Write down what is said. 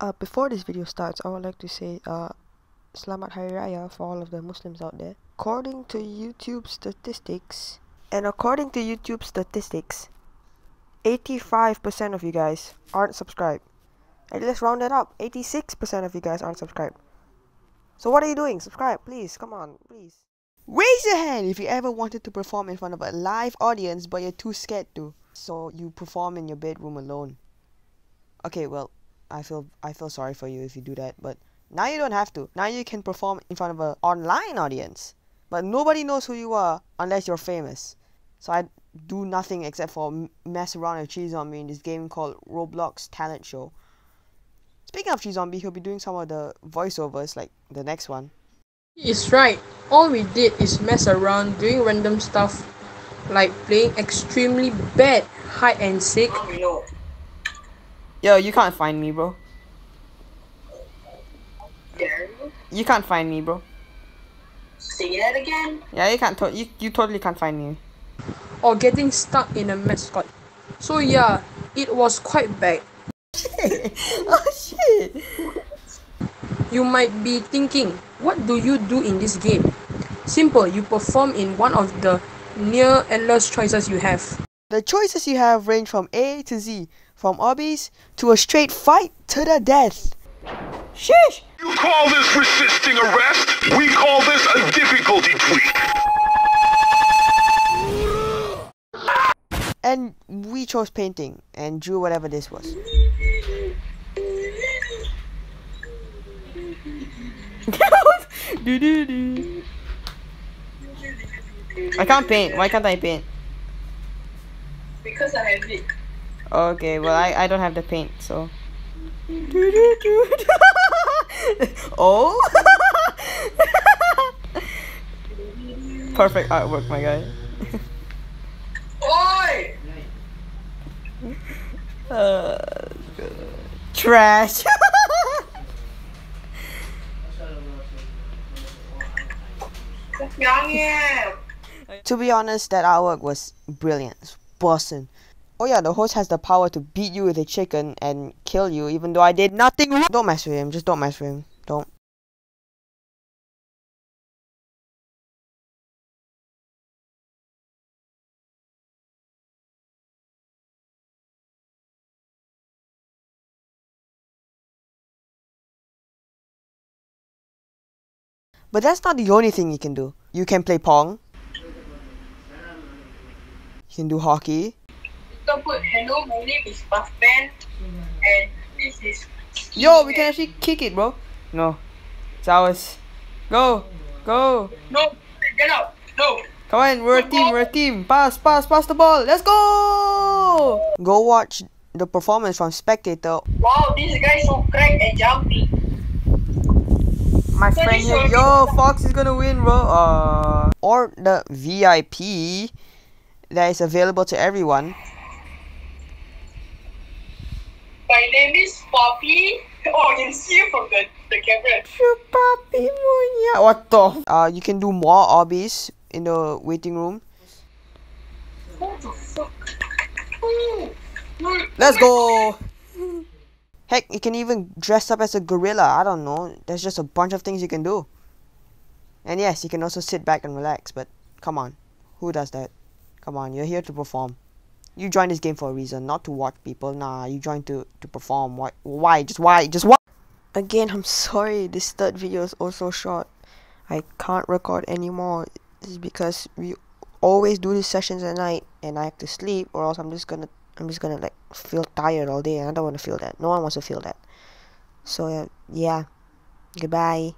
Uh, before this video starts, I would like to say uh, Selamat Hari Raya for all of the Muslims out there. According to YouTube statistics, and according to YouTube statistics, 85% of you guys aren't subscribed. And let's round that up. 86% of you guys aren't subscribed. So what are you doing? Subscribe, please. Come on, please. Raise your hand if you ever wanted to perform in front of a live audience but you're too scared to. So you perform in your bedroom alone. Okay, well, I feel I feel sorry for you if you do that, but now you don't have to. Now you can perform in front of an online audience. But nobody knows who you are unless you're famous. So I do nothing except for mess around with Cheezombie in this game called Roblox Talent Show. Speaking of Cheezombie, he'll be doing some of the voiceovers like the next one. It's right. All we did is mess around doing random stuff like playing extremely bad hide and seek. Yo, you can't find me, bro. Dare you? You can't find me, bro. Say that again? Yeah, you can't. To you you totally can't find me. Or getting stuck in a mascot. So yeah, it was quite bad. oh shit! You might be thinking, what do you do in this game? Simple, you perform in one of the near endless choices you have. The choices you have range from A to Z, from obbies to a straight fight to the death. Sheesh! You call this resisting arrest? We call this a difficulty tweak. And we chose painting and drew whatever this was. I can't paint. Why can't I paint? Because I have it. Okay, well I, I don't have the paint, so. oh! Perfect artwork, my guy. Oi! Uh, trash. To be honest, that artwork was brilliant. Boston. Oh yeah, the host has the power to beat you with a chicken and kill you even though I did nothing wrong. Don't mess with him. Just don't mess with him. Don't. But that's not the only thing you can do. You can play Pong. You can do hockey. Kita put hello, my name is Puffman and this is Yo, we can actually kick it, bro. No. It's ours. Go. Go. No, get out. No. Come on, we're a team, we're a team. Pass, pass, pass the ball. Let's go! Go watch the performance from Spectator. Wow, this guy so crack and jumpy. My That friend here, yo. Fox is gonna win, bro. Uh, or the VIP that is available to everyone. My name is Poppy. Oh, you can see from the, the camera. Papi Munya. What the? Uh, you can do more obbies in the waiting room. What the fuck? Ooh. Ooh. Let's go. Heck, you can even dress up as a gorilla. I don't know. There's just a bunch of things you can do. And yes, you can also sit back and relax. But come on, who does that? Come on, you're here to perform. You joined this game for a reason, not to watch people. Nah, you joined to to perform. Why? Why? Just why? Just why? Again, I'm sorry. This third video is also short. I can't record anymore. Is because we always do these sessions at night, and I have to sleep, or else I'm just gonna I'm just gonna like feel tired all day, and I don't want to feel that. No one wants to feel that. So uh, yeah, goodbye.